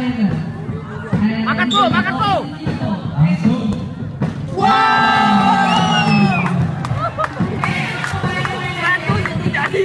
Makan bu, makan bu. Wow. Satu jadi.